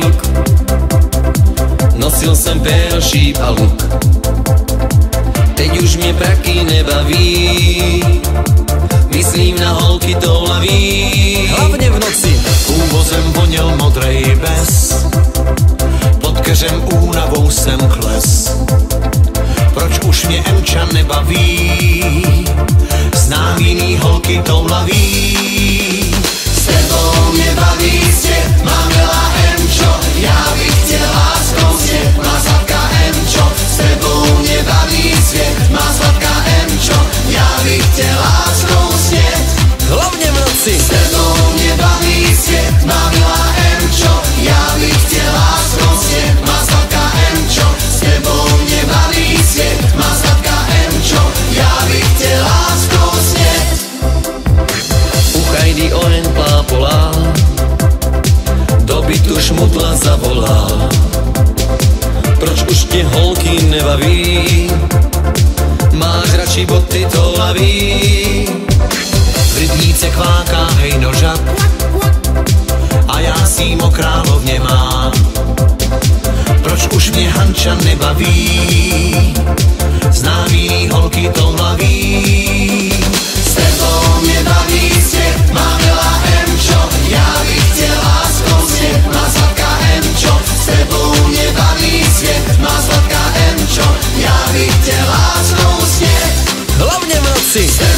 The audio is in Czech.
kluk Nosil jsem péro, šíp a luk Teď už mě praky nebaví. Myslím na holky toulaví Hlavně v noci. Úvozem voněl modrej bez Pod keřem únavou jsem kles. Proč už mě Emča nebaví? Znám jiný holky toulaví zavolá Proč už tě holky nebaví? Máš radši boty toulavý V rybníce kváká hejnožat A já si o královně mám. Proč už mě Hanča nebaví? Znám jiný holky toulaví See.